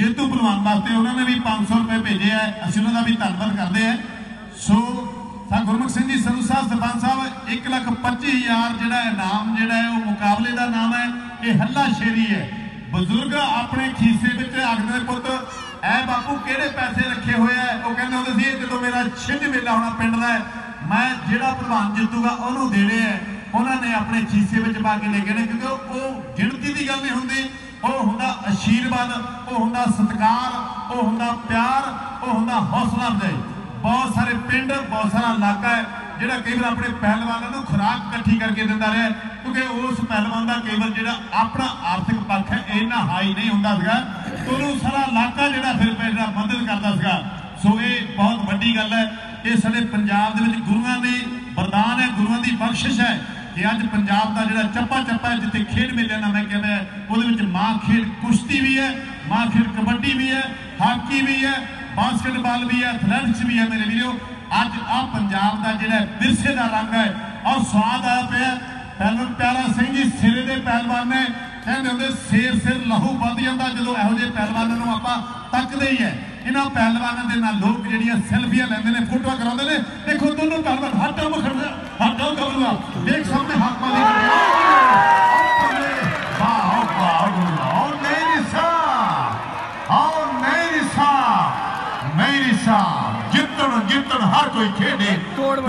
ਜੇਤੂ ਭਲਵਾਨ ਵਾਸਤੇ ਉਹਨਾਂ ਨੇ ਵੀ 500 ਰੁਪਏ ਭੇਜੇ ਆ, ਅਸੀਂ ਉਹਨਾਂ ਦਾ ਵੀ ਧੰਨਵਾਦ ਕਰਦੇ ਆ। ਸੋ, ਸਾ ਗੁਰਮੁਖ ਸਿੰਘ ਜੀ, ਸੰਧੂ ਸਾਹਿਬ, ਸਰਪੰਚ ਸਾਹਿਬ 1 ਲੱਖ 25 ਹਜ਼ਾਰ ਜਿਹੜਾ ਇਨਾਮ ਜਿਹੜਾ ਹੈ, ਉਹ ਮੁਕਾਬਲੇ ਦਾ ਨਾਮ ਹੈ, ਇਹ ਹੱਲਾ ਸ਼ੇਰੀ ਹੈ। ਬਜ਼ੁਰਗ ਆਪਣੇ ਖੀਸੇ ਵਿੱਚ ਆਖਦੇ ਨੇ ਪੁੱਤ, ਐ ਬਾਪੂ ਕਿਹੜੇ ਪੈਸੇ ਰੱਖੇ ਹੋਏ ਆ? ਉਹ ਕਹਿੰਦੇ ਹੁੰਦੇ ਸੀ, ਜਦੋਂ ਮੇਰਾ ਛਿੰਝ ਮੇਲਾ ਹੋਣਾ ਪਿੰਡ ਦਾ ਮੈਂ ਜਿਹੜਾ ਪ੍ਰਧਾਨ ਜਿੱਤੂਗਾ, ਉਹਨੂੰ ਦੇਣੇ ਆ। ਉਹਨਾਂ ਨੇ ਆਪਣੇ ਖੀਸੇ ਵਿੱਚ ਪਾ ਕੇ ਲੈ ਗਏ ਨੇ ਕਿਉਂਕਿ ਉਹ ਗਿਣਤੀ ਦੀ ਗੱਲ ਨਹੀਂ ਹੁੰਦੀ। ਉਹ ਹੁੰਦਾ ਆਸ਼ੀਰਵਾਦ ਉਹ ਹੁੰਦਾ ਸਤਿਕਾਰ, ਉਹ ਹੁੰਦਾ ਪਿਆਰ, ਉਹ ਹੁੰਦਾ ਹੌਸਲਾ ਅਫਜ਼ਾਈ ਬਹੁਤ ਸਾਰੇ ਪਿੰਡ, ਬਹੁਤ ਸਾਰਾ ਇਲਾਕਾ ਹੈ ਜਿਹੜਾ ਕਈ ਵਾਰ ਆਪਣੇ ਪਹਿਲਵਾਨਾਂ ਨੂੰ ਖੁਰਾਕ ਇਕੱਠੀ ਕਰਕੇ ਦਿੰਦਾ ਰਿਹਾ ਕਿਉਂਕਿ ਉਸ ਪਹਿਲਵਾਨ ਦਾ ਕਈ ਵਾਰ ਜਿਹੜਾ ਆਪਣਾ ਆਰਥਿਕ ਪੱਖ ਹੈ ਇੰਨਾ ਹਾਈ ਨਹੀਂ ਹੁੰਦਾ ਸੀਗਾ। ਉਹਨੂੰ ਸਾਰਾ ਇਲਾਕਾ ਜਿਹੜਾ ਫਿਰ ਜਿਹੜਾ ਮਦਦ ਕਰਦਾ ਸੀਗਾ। ਸੋ ਇਹ ਬਹੁਤ ਵੱਡੀ ਗੱਲ ਹੈ ਇਹ ਸਾਡੇ ਪੰਜਾਬ ਦੇ ਵਿੱਚ ਗੁਰੂਆਂ ਦੀ ਵਰਦਾਨ ਹੈ, ਗੁਰੂਆਂ ਦੀ ਬਖਸ਼ਿਸ਼ ਹੈ ਕਿ ਅੱਜ ਪੰਜਾਬ ਦਾ ਜਿਹੜਾ ਚੱਪਾ ਚੱਪਾ ਹੈ, ਜਿੱਥੇ ਖੇਡ ਮੇਲੇ ਨਾਲ ਮੈਂ ਕਹਿੰਦਾ ਉਹਦੇ ਵਿੱਚ ਮਾਂ ਖੇਡ ਕੁਸ਼ਤੀ ਵੀ ਹੈ, ਮਾਂ ਖੇਡ ਕਬੱਡੀ ਹਾਕੀ ਵੀ ਹੈ, ਬਾਸਕਟਬਾਲ ਵੀ ਹੈ, ਐਥਲੈਟਿਕਸ ਵੀ ਹੈ ਮੇਰੇ ਵੀਰੋ। ਅੱਜ ਆ ਪੰਜਾਬ ਦਾ ਜਿਹੜਾ ਵਿਰਸੇ ਦਾ ਰੰਗ ਹੈ ਔਰ ਸਵਾਦ ਆ ਪਿਆ। ਪਹਿਲਵਾਨ ਪਿਆਰਾ ਸਿੰਘ ਜੀ, ਸਿਰੇ ਦੇ ਪਹਿਲਵਾਨ ਨੇ। ਕਹਿੰਦੇ ਹੁੰਦੇ, ਸਿਰ ਸਿਰ ਲਹੂ ਵੱਧ ਜਾਂਦਾ ਜਦੋਂ ਇਹੋ ਜਿਹੇ ਪਹਿਲਵਾਨਾਂ ਨੂੰ ਆਪਾਂ ਤੱਕਦੇ ਹੀ ਹੈ। ਇਹਨਾਂ ਪਹਿਲਵਾਨਾਂ ਦੇ ਨਾਲ ਲੋਕ ਜਿਹੜੀਆਂ ਸੈਲਫੀਆਂ ਲੈਂਦੇ ਨੇ, ਫੋਟੋਆਂ ਕਰਾਉਂਦੇ ਨੇ। ਦੇਖੋ, ਦੋਨੋਂ ਪਹਿਲਵਾਨ ਹੱਥਾਂ ਮੁਖੜਦੇ ਹੱਥਾਂ ਕਬੂਲਾ ਮੇਰੀ ਸਾਹ ਮੇਰੀ ਸਾਹ ਜਿੱਤਣ ਜਿੱਤਣ ਹਰ ਕੋਈ ਖੇਡੇ ਤੋੜ